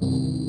somewhere.